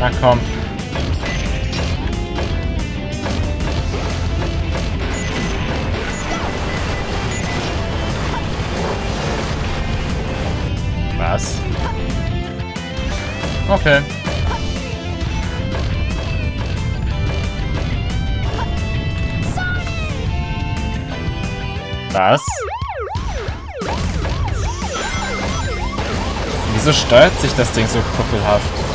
Na komm. Was? Okay. Was? Wieso steuert sich das Ding so kuppelhaft?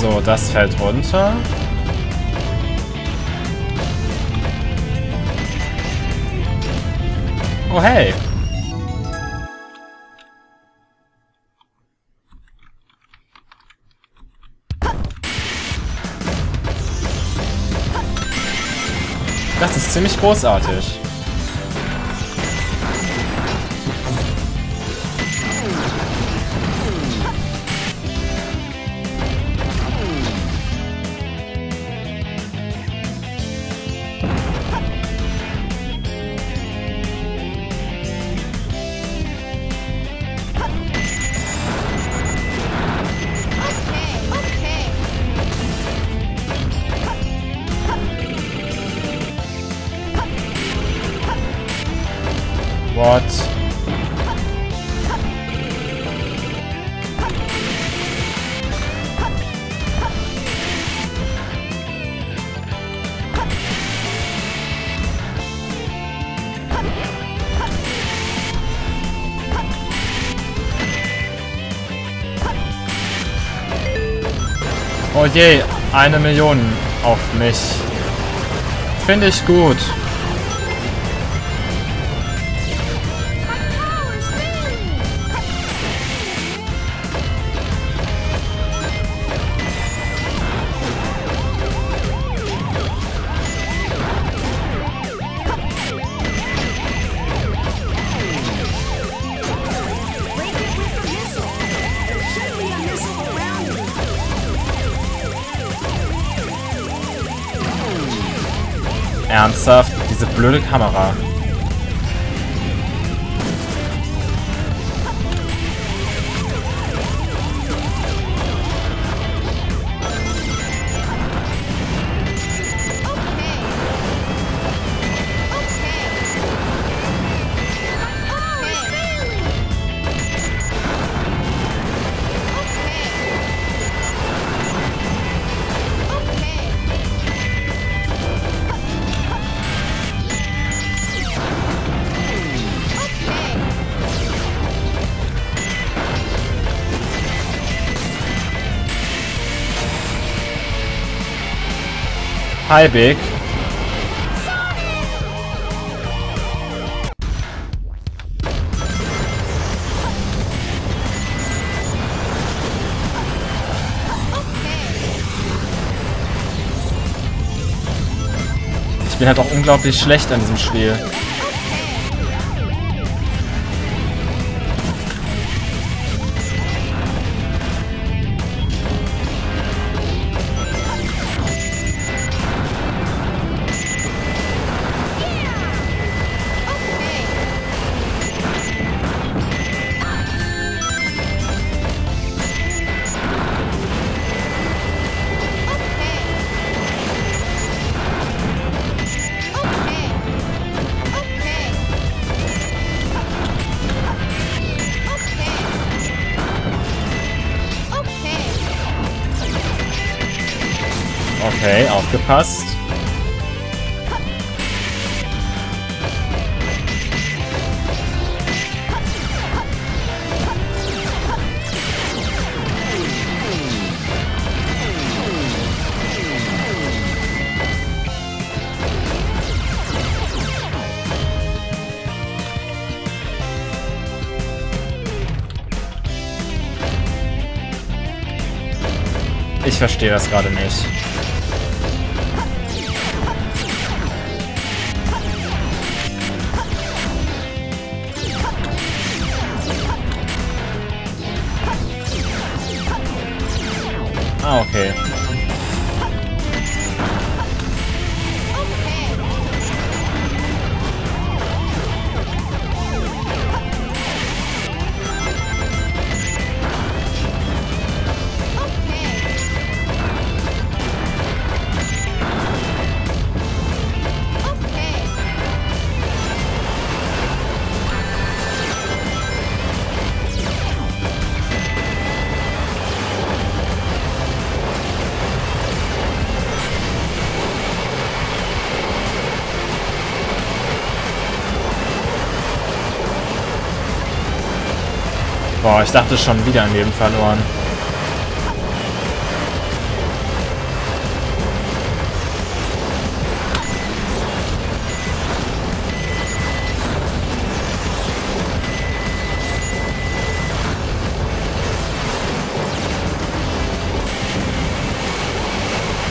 So, das fällt runter. Oh, hey. Das ist ziemlich großartig. Oh je, eine Million auf mich. Finde ich gut. Ernsthaft? Diese blöde Kamera. Hi, Big. Ich bin halt auch unglaublich schlecht an diesem Spiel. gepasst. Ich verstehe das gerade nicht. Ah, okay. Boah, ich dachte schon wieder ein Leben verloren.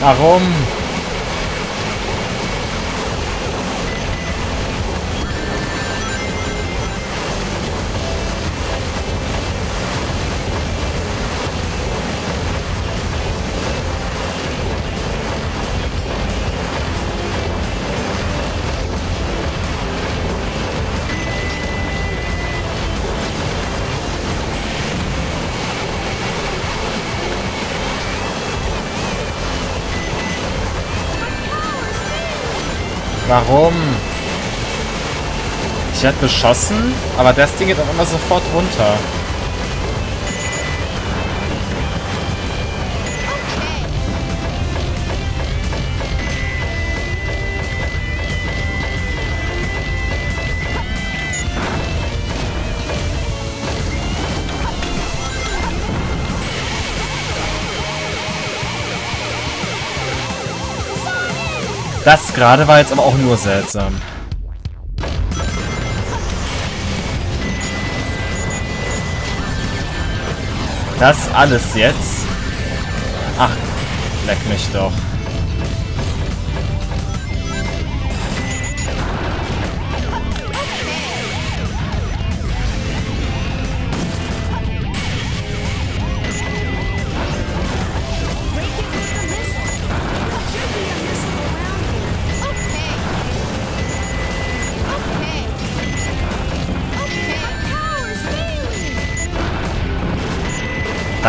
Warum? Warum? Ich werde beschossen, aber das Ding geht auch immer sofort runter. Das gerade war jetzt aber auch nur seltsam. Das alles jetzt? Ach, leck mich doch.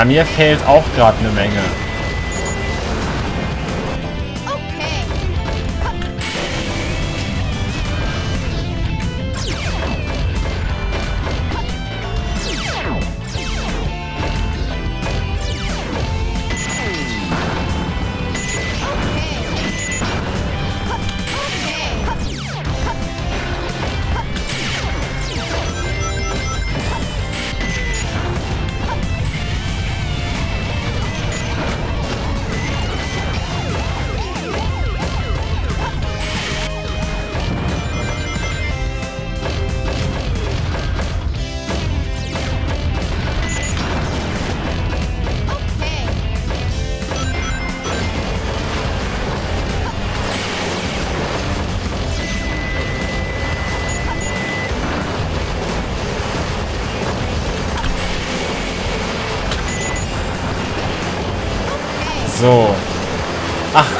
Bei mir fehlt auch gerade eine Menge.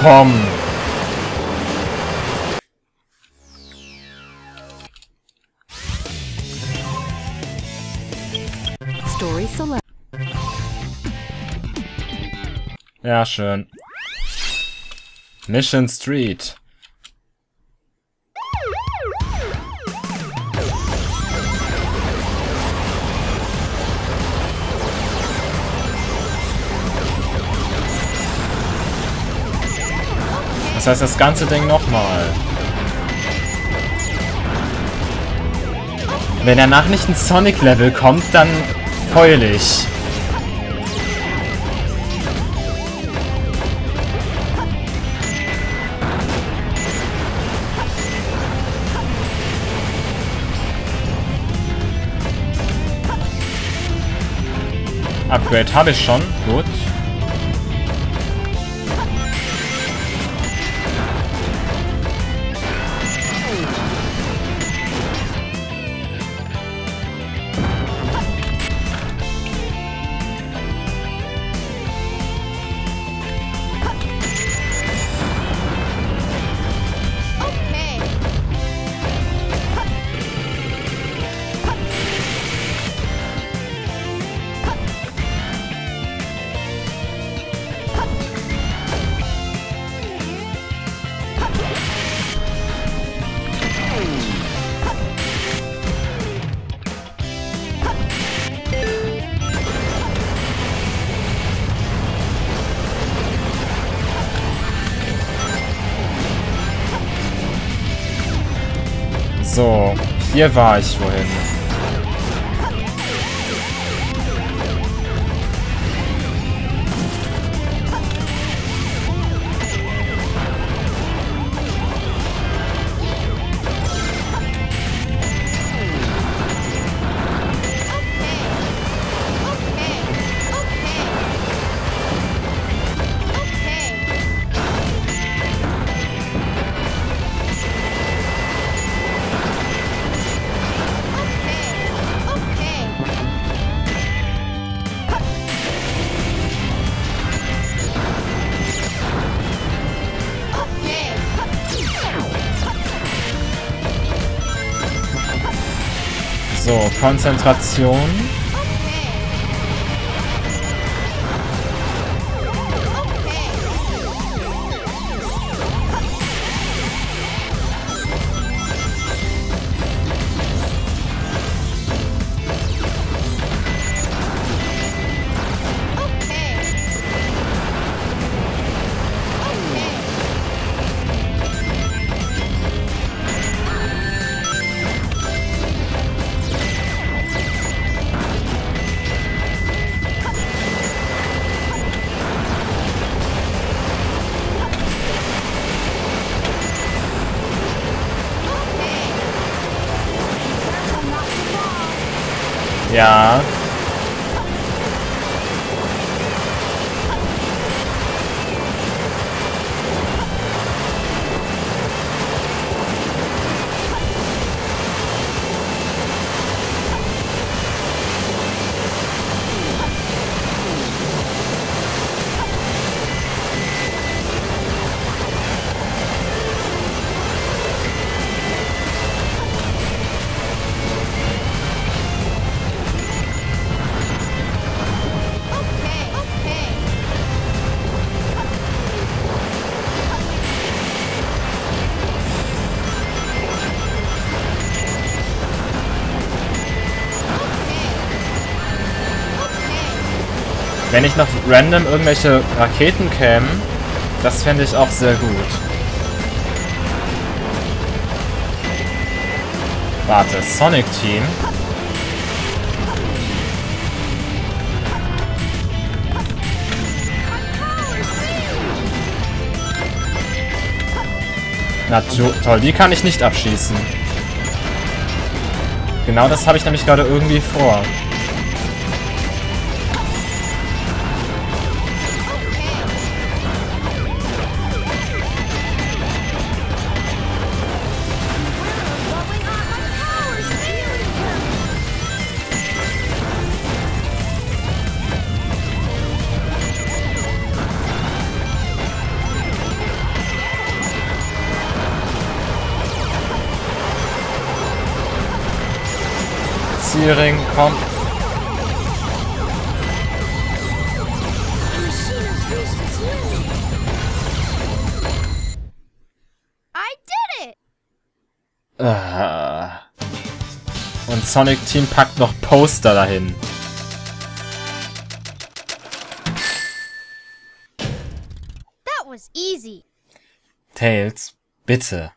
Komm. Story select. Ja, schön. Mission Street. Das heißt, das ganze Ding nochmal. Wenn danach nicht ein Sonic-Level kommt, dann heul ich. Upgrade habe ich schon. Gut. So, hier war ich vorhin. So, Konzentration. Yeah. Wenn ich noch random irgendwelche Raketen kämen, das fände ich auch sehr gut. Warte, Sonic Team. Na to toll, die kann ich nicht abschießen. Genau das habe ich nämlich gerade irgendwie vor. It! Ah. Und Sonic Team packt noch Poster dahin. That was easy. Tails, bitte.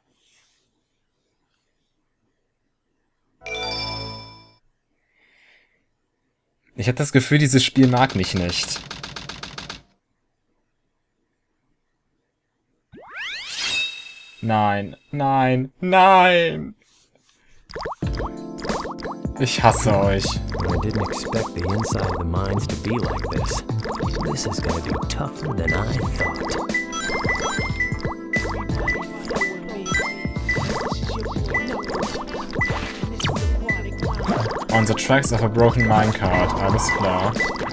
Ich habe das Gefühl, dieses Spiel mag mich nicht. Nein, nein, nein! Ich hasse euch. I didn't expect the inside of the mines to be like this. This is gonna be tougher than I thought. On the tracks of a broken minecart, alles klar.